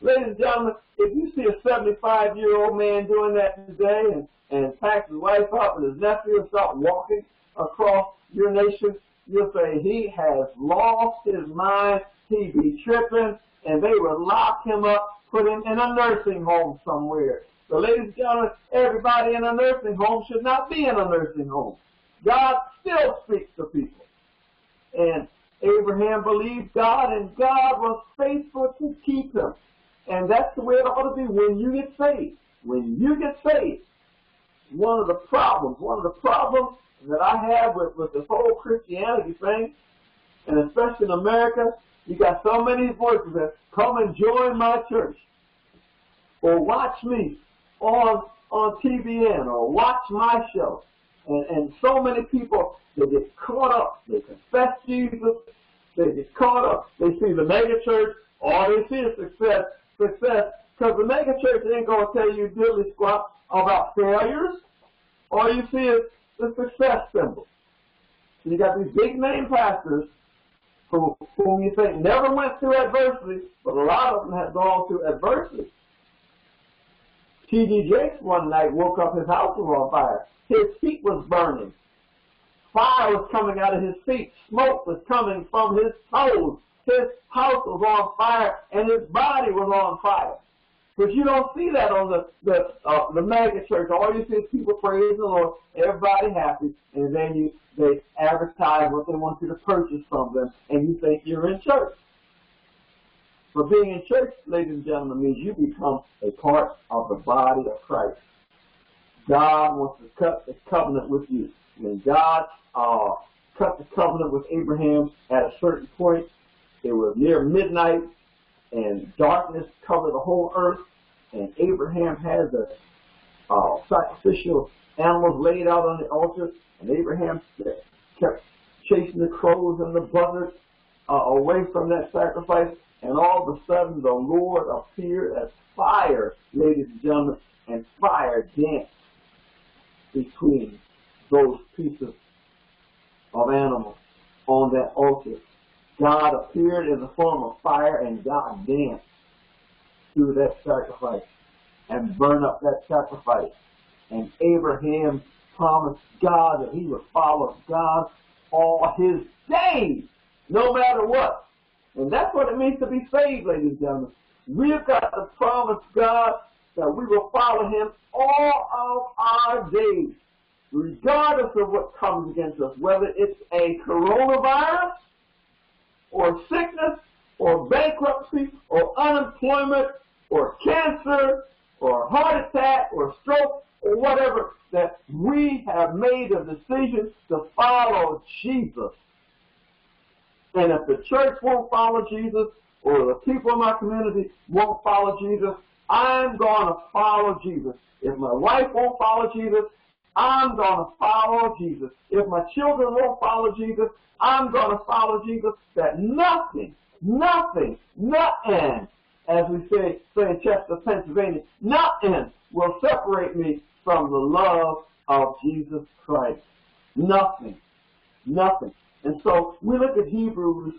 Ladies and gentlemen, if you see a 75-year-old man doing that today and, and pack his wife up and his nephew and start walking across your nation, you'll say he has lost his mind, he be tripping, and they would lock him up, put him in a nursing home somewhere. But ladies and gentlemen, everybody in a nursing home should not be in a nursing home. God still speaks to people. And Abraham believed God, and God was faithful to keep him. And that's the way it ought to be when you get saved. When you get saved, one of the problems, one of the problems that I have with, with this whole Christianity thing, and especially in America, you got so many voices that come and join my church, or watch me on on TBN, or watch my show, and and so many people they get caught up, they confess Jesus, they get caught up, they see the mega church, all they see is success, success, because the mega church ain't gonna tell you diddly squat about failures. All you see is the success symbol. So you got these big name pastors who, whom you think never went through adversity, but a lot of them have gone through adversity. T.D. Jakes one night woke up, his house was on fire. His feet was burning. Fire was coming out of his feet. Smoke was coming from his toes. His house was on fire and his body was on fire. But you don't see that on the the uh, the mega church. All you see is people praising the Lord, everybody happy, and then you they advertise what they want you to purchase from them, and you think you're in church. But being in church, ladies and gentlemen, means you become a part of the body of Christ. God wants to cut the covenant with you. When God uh, cut the covenant with Abraham at a certain point, it was near midnight, and darkness covered the whole earth, and Abraham had the uh, sacrificial animals laid out on the altar, and Abraham kept chasing the crows and the buzzards uh, away from that sacrifice, and all of a sudden the Lord appeared as fire, ladies and gentlemen, and fire danced between those pieces of animals on that altar. God appeared in the form of fire and God danced through that sacrifice and burned up that sacrifice. And Abraham promised God that he would follow God all his days, no matter what. And that's what it means to be saved, ladies and gentlemen. We've got to promise God that we will follow him all of our days, regardless of what comes against us, whether it's a coronavirus or sickness or bankruptcy or unemployment or cancer or heart attack or stroke or whatever, that we have made a decision to follow Jesus. And if the church won't follow Jesus or the people in my community won't follow Jesus, I'm going to follow Jesus. If my wife won't follow Jesus, I'm going to follow Jesus. If my children won't follow Jesus, I'm going to follow Jesus. That nothing, nothing, nothing, as we say, say in Chester, Pennsylvania, nothing will separate me from the love of Jesus Christ. Nothing. Nothing. And so we look at Hebrews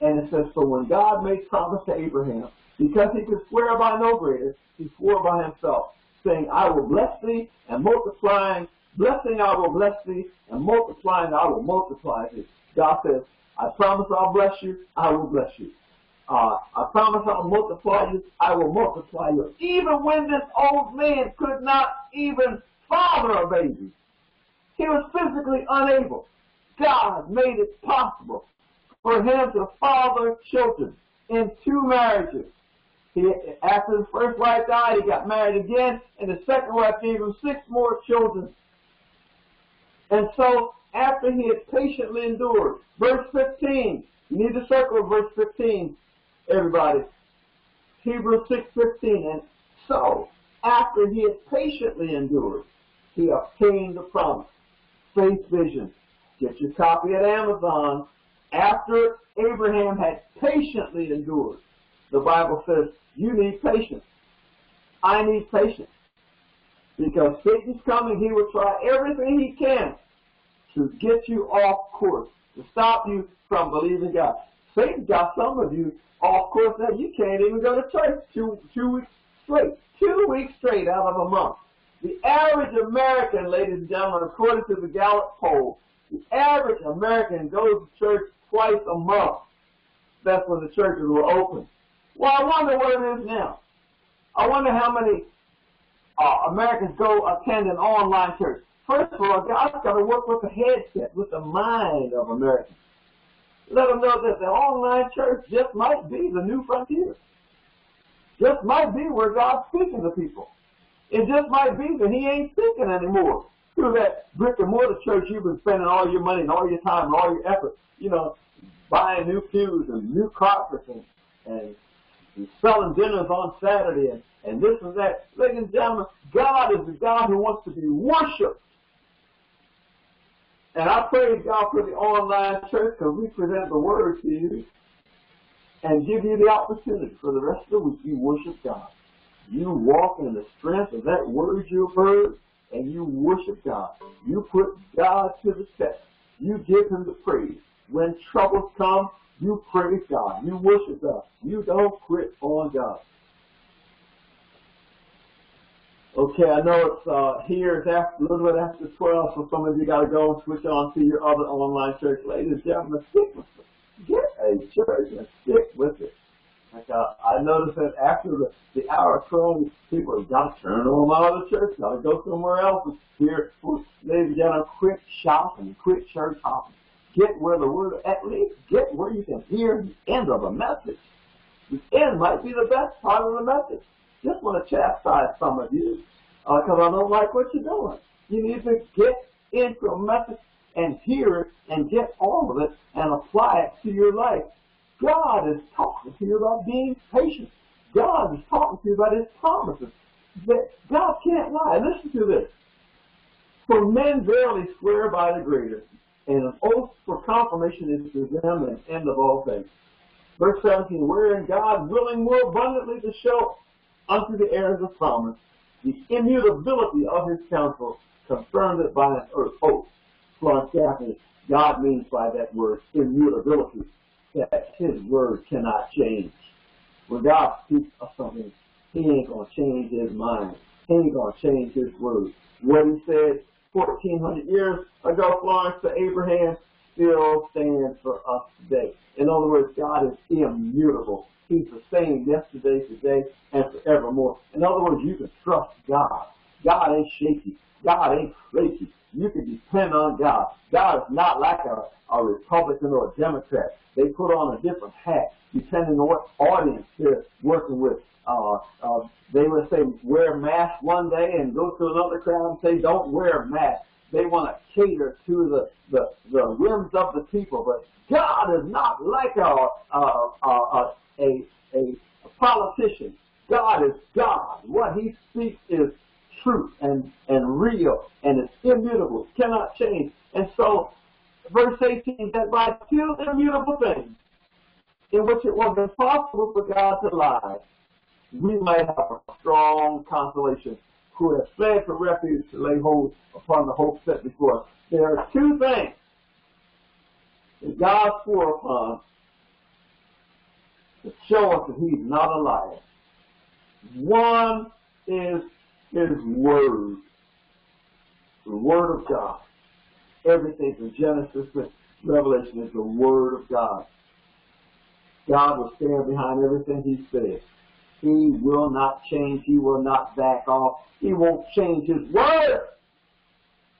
and it says, so when God made promise to Abraham, because he could swear by no greater, he swore by himself, saying, I will bless thee, and multiplying, blessing I will bless thee, and multiplying I will multiply thee. God says, I promise I'll bless you, I will bless you. Uh, I promise I'll multiply you, I will multiply you. Even when this old man could not even father a baby, he was physically unable. God made it possible for him to father children in two marriages. He, after the first wife died, he got married again, and the second wife gave him six more children. And so, after he had patiently endured, verse 15, you need to circle verse 15, everybody. Hebrews 6.15, and so, after he had patiently endured, he obtained the promise. Faith vision. Get your copy at Amazon. After Abraham had patiently endured, the Bible says you need patience. I need patience. Because Satan's coming, he will try everything he can to get you off course, to stop you from believing God. Satan got some of you off course now. You can't even go to church two, two weeks straight. Two weeks straight out of a month. The average American, ladies and gentlemen, according to the Gallup poll, the average American goes to church twice a month. That's when the churches were open. Well, I wonder what it is now. I wonder how many uh, Americans go attend an online church. First of all, God's got to work with the headset, with the mind of Americans. Let them know that the online church just might be the new frontier. Just might be where God's speaking to people. It just might be that He ain't speaking anymore through that brick and mortar church you've been spending all your money and all your time and all your effort, you know, buying new pews and new carpets and, and selling dinners on Saturday and, and this and that. Ladies and gentlemen, God is the God who wants to be worshipped. And I praise God for the online church because we present the word to you and give you the opportunity for the rest of the week you worship God. You walk in the strength of that word you've heard and you worship God. You put God to the test. You give him the praise. When troubles come, you praise God. You worship God. You don't quit on God. Okay, I know it's uh, here. It's after, a little bit after 12, so some of you got to go and switch on to your other online church. Ladies and gentlemen, stick with it. Get a church and stick with it. Like uh, I noticed that after the, the hour of 12, people have got to turn out of the church, got to go somewhere else. Here, ladies and gentlemen, quit shopping, quit church hopping. Get where the word, at least get where you can hear the end of a message. The end might be the best part of the message. Just want to chastise some of you because uh, I don't like what you're doing. You need to get into a message and hear it and get all of it and apply it to your life. God is talking to you about being patient. God is talking to you about His promises. That God can't lie. Listen to this. For men verily swear by the greater, and an oath for confirmation is to them an end of all things. Verse 17, wherein God willing more abundantly to show unto the heirs of promise the immutability of his counsel, confirmed it by an oath. Florence Gaffney, God means by that word immutability, that his word cannot change. When God speaks of something, he ain't going to change his mind. He ain't going to change his word. What he said 1,400 years ago, Florence, to Abraham, still stands for us today. In other words, God is immutable. He's the same yesterday, today, and forevermore. In other words, you can trust God. God ain't shaky. God ain't flaky. You can depend on God. God is not like a, a Republican or a Democrat. They put on a different hat depending on what audience they're working with. Uh, uh, they would say wear a mask one day and go to another crowd and say don't wear a mask. They want to cater to the, the, the whims of the people. But God is not like a, a, a, a, a politician. God is God. What he speaks is truth and, and real and it's immutable, cannot change. And so, verse 18, that by two immutable things, in which it was impossible for God to lie, we might have a strong consolation who have fled for refuge to lay hold upon the hope set before us. There are two things that God swore upon to show us that he's not a liar. One is his word, the word of God. Everything from Genesis to Revelation is the word of God. God will stand behind everything he says. He will not change. He will not back off. He won't change his word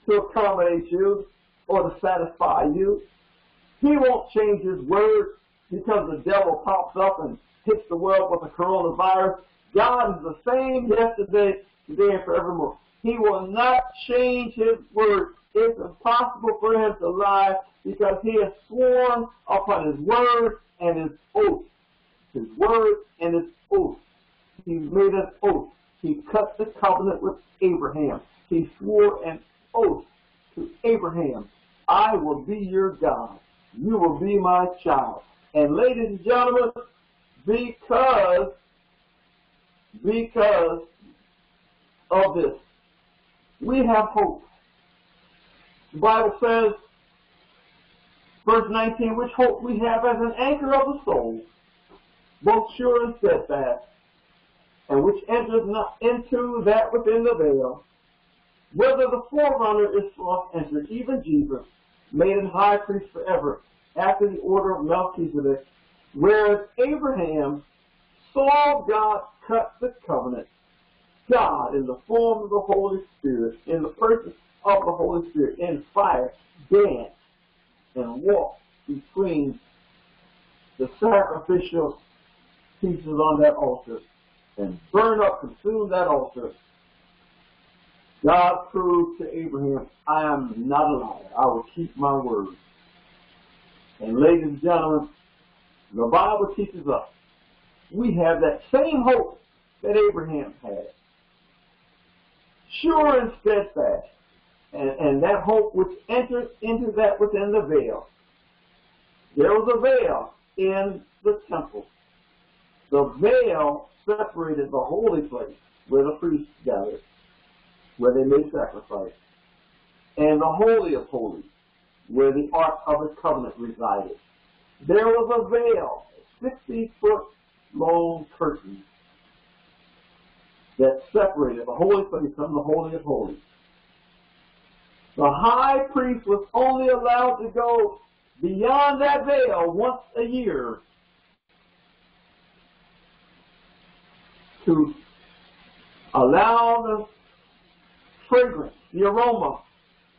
to accommodate you or to satisfy you. He won't change his word because the devil pops up and hits the world with the coronavirus. God is the same yesterday, today, and forevermore. He will not change his word. It's impossible for him to lie because he has sworn upon his word and his oath. His word and his oath. He made an oath. He cut the covenant with Abraham. He swore an oath to Abraham. I will be your God. You will be my child. And ladies and gentlemen, because, because of this, we have hope. The Bible says, verse 19, which hope we have as an anchor of the soul, both sure and steadfast, and which enters not into that within the veil, whether the forerunner is soft entered, even Jesus, made an high priest forever, after the order of Melchizedek, whereas Abraham saw God cut the covenant. God, in the form of the Holy Spirit, in the person of the Holy Spirit, in fire, danced and walked between the sacrificial pieces on that altar and burn up, consume that altar. God proved to Abraham, I am not a liar. I will keep my word. And ladies and gentlemen, the Bible teaches us we have that same hope that Abraham had. Sure and steadfast. And, and that hope which enters into that within the veil. There was a veil in the temple. The veil separated the holy place where the priests gathered, where they made sacrifice, and the holy of holies, where the Ark of the Covenant resided. There was a veil, a 60 foot long curtain. that separated the holy place from the holy of holies. The high priest was only allowed to go beyond that veil once a year to allow the fragrance, the aroma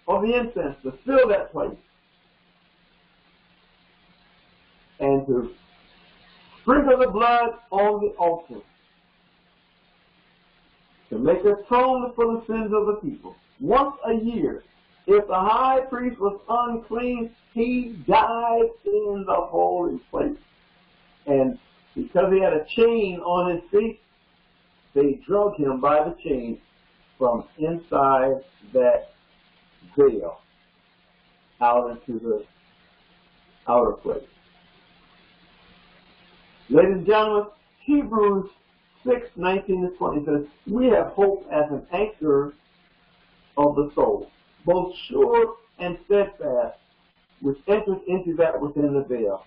of the incense to fill that place and to sprinkle the blood on the altar to make atonement for the sins of the people. Once a year, if the high priest was unclean, he died in the holy place. And because he had a chain on his feet, they drug him by the chain from inside that veil out into the outer place. Ladies and gentlemen, Hebrews 6, 19 to 20 says, We have hope as an anchor of the soul, both sure and steadfast, which enters into that within the veil.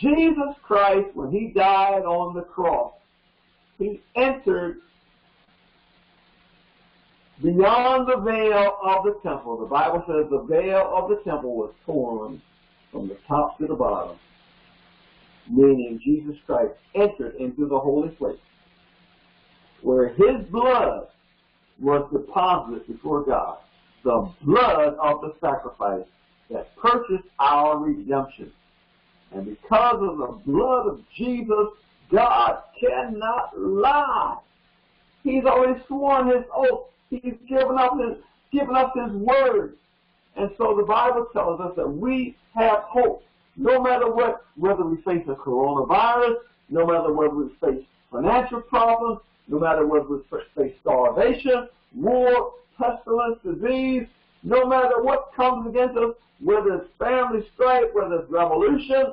Jesus Christ, when he died on the cross, he entered beyond the veil of the temple. The Bible says the veil of the temple was torn from the top to the bottom, meaning Jesus Christ entered into the holy place where his blood was deposited before God, the blood of the sacrifice that purchased our redemption. And because of the blood of Jesus, God cannot lie. He's already sworn his oath. He's given up his, given us his word. And so the Bible tells us that we have hope. No matter what, whether we face a coronavirus, no matter whether we face financial problems, no matter whether we face starvation, war, pestilence, disease, no matter what comes against us, whether it's family strife, whether it's revolution,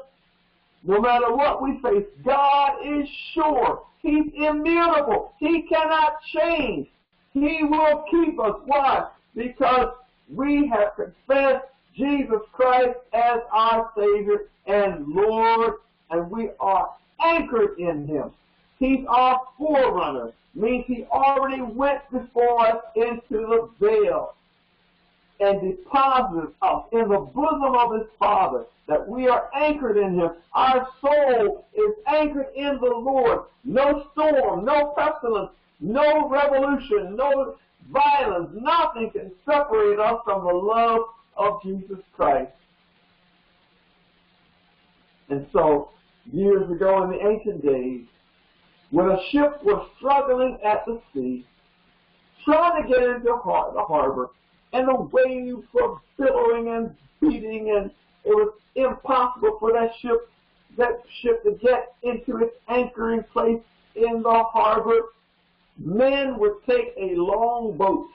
no matter what we face, God is sure. He's immutable. He cannot change. He will keep us. Why? Because we have confessed Jesus Christ as our Savior and Lord, and we are anchored in Him. He's our forerunner. Means he already went before us into the veil and deposited us in the bosom of his Father, that we are anchored in him. Our soul is anchored in the Lord. No storm, no pestilence, no revolution, no violence, nothing can separate us from the love of Jesus Christ. And so, years ago in the ancient days, when a ship was struggling at the sea, trying to get into the harbor, and the waves were billowing and beating, and it was impossible for that ship, that ship to get into its anchoring place in the harbor. Men would take a long boat,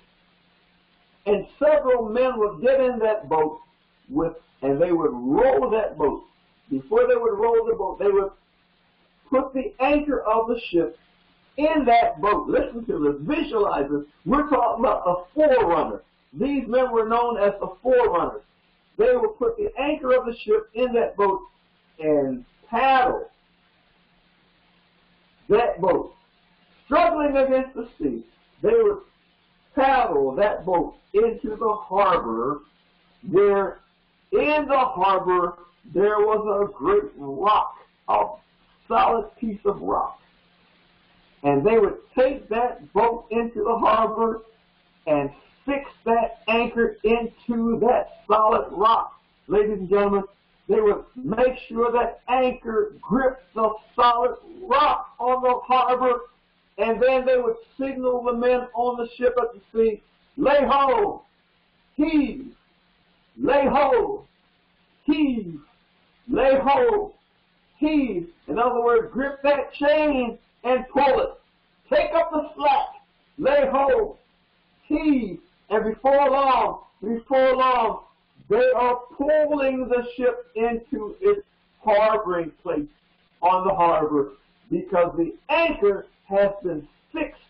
and several men would get in that boat with, and they would row that boat. Before they would row the boat, they would put the anchor of the ship in that boat. Listen to this. Visualize this. We're talking about a forerunner. These men were known as the forerunners. They would put the anchor of the ship in that boat and paddle that boat. Struggling against the sea, they would paddle that boat into the harbor where in the harbor there was a great rock, a solid piece of rock. And they would take that boat into the harbor and fix that anchor into that solid rock. Ladies and gentlemen, they would make sure that anchor gripped the solid rock on the harbor, and then they would signal the men on the ship at the sea, lay hold, heave, lay hold, heave, lay hold, heave. In other words, grip that chain and pull it. Take up the slack, lay hold, heave, and before long, before long, they are pulling the ship into its harboring place on the harbor because the anchor has been fixed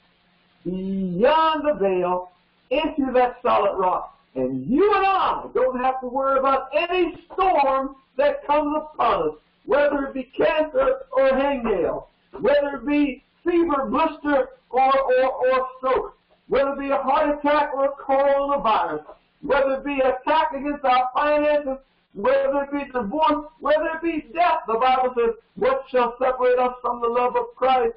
beyond the veil into that solid rock. And you and I don't have to worry about any storm that comes upon us, whether it be cancer or hangnail, whether it be fever, blister, or, or, or stroke, whether it be a heart attack or a coronavirus, whether it be an attack against our finances, whether it be divorce, whether it be death, the Bible says, what shall separate us from the love of Christ?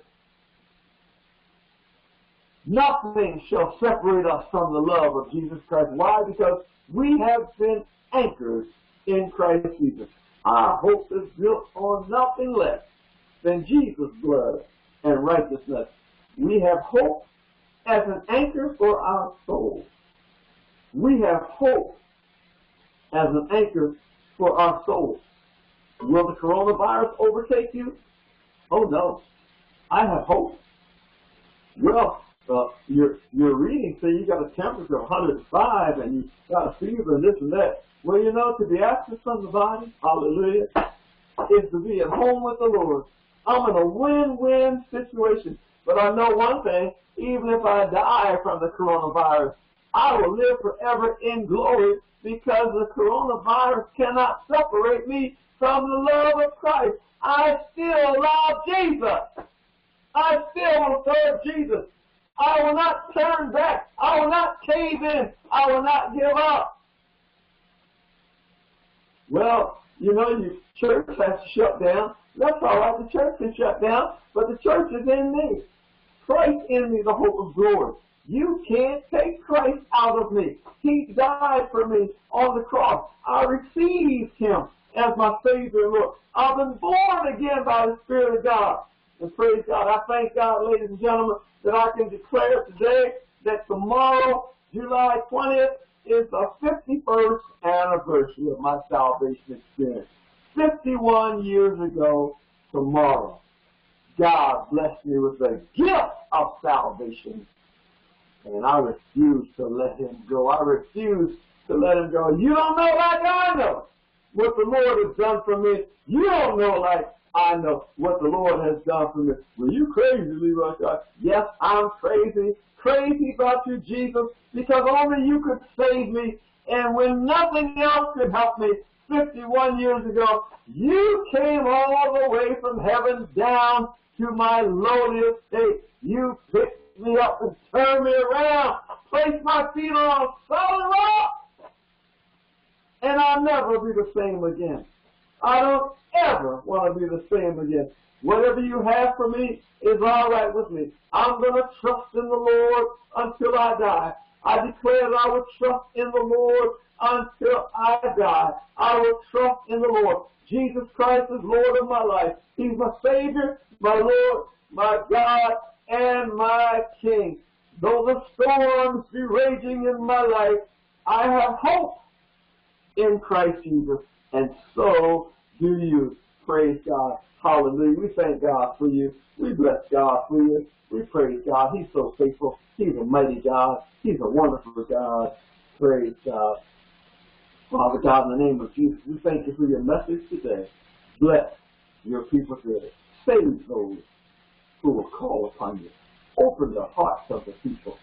Nothing shall separate us from the love of Jesus Christ. Why? Because we have been anchored in Christ Jesus. Our hope is built on nothing less than Jesus' blood and righteousness. We have hope as an anchor for our soul. We have hope as an anchor for our soul. Will the coronavirus overtake you? Oh no. I have hope. Well, uh, your your reading say you got a temperature of 105 and you got a fever and this and that. Well, you know, to be absent from the body, hallelujah, is to be at home with the Lord. I'm in a win-win situation. But I know one thing, even if I die from the coronavirus, I will live forever in glory because the coronavirus cannot separate me from the love of Christ. I still love Jesus. I still will serve Jesus. I will not turn back. I will not cave in. I will not give up. Well, you know, your church has to shut down. That's all right. The church can shut down, but the church is in me. Christ in me, the hope of glory. You can't take Christ out of me. He died for me on the cross. I received him as my Savior Lord. I've been born again by the Spirit of God. And praise God. I thank God, ladies and gentlemen, that I can declare today that tomorrow, July 20th, is the 51st anniversary of my salvation experience. 51 years ago tomorrow, God blessed me with the gift of salvation. And I refuse to let him go. I refuse to let him go. You don't know like I know what the Lord has done for me. You don't know like I know what the Lord has done for me. Well, you crazy, Leroy God. Yes, I'm crazy. Crazy about you, Jesus, because only you could save me. And when nothing else could help me, 51 years ago, you came all the way from heaven down to my lowly estate. You picked me up and turned me around, placed my feet on solid rock, and I'll never be the same again. I don't ever want to be the same again. Whatever you have for me is all right with me. I'm going to trust in the Lord until I die. I declare that I will trust in the Lord until I die. I will trust in the Lord. Jesus Christ is Lord of my life. He's my Savior, my Lord, my God, and my King. Though the storms be raging in my life, I have hope in Christ Jesus, and so do you. Praise God. Hallelujah. We thank God for you. We bless God for you. We praise God. He's so faithful. He's a mighty God. He's a wonderful God. Praise God. Father God, in the name of Jesus, we thank you for your message today. Bless your people today. Save those who will call upon you. Open the hearts of the people.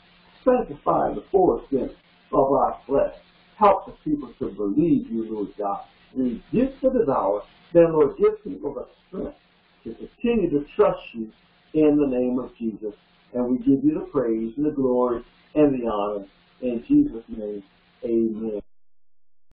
Sanctify the foreskin of our flesh. Help the people to believe you, Lord God. Resist the devourer. Then, Lord, give people the strength to continue to trust you in the name of Jesus. And we give you the praise and the glory and the honor. In Jesus' name, amen.